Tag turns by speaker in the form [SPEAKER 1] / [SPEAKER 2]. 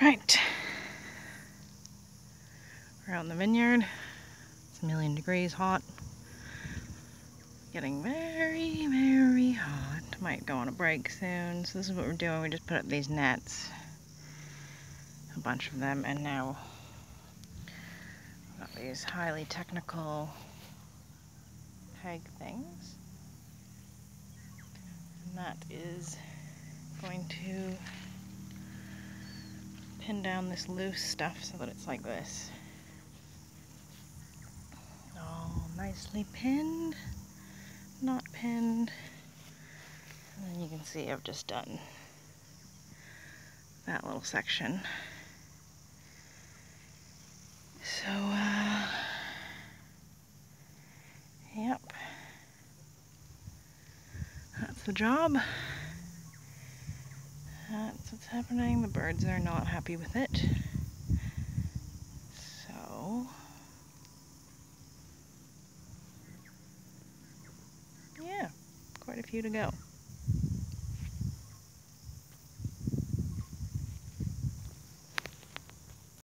[SPEAKER 1] Right. We're out in the vineyard. It's a million degrees hot. Getting very, very hot. Might go on a break soon. So this is what we're doing. We just put up these nets. A bunch of them. And now got these highly technical peg things. And that is going to pin down this loose stuff so that it's like this. All nicely pinned, not pinned. And then you can see I've just done that little section. So, uh, yep. That's the job. That's what's happening. The birds are not happy with it. So, yeah, quite a few to go.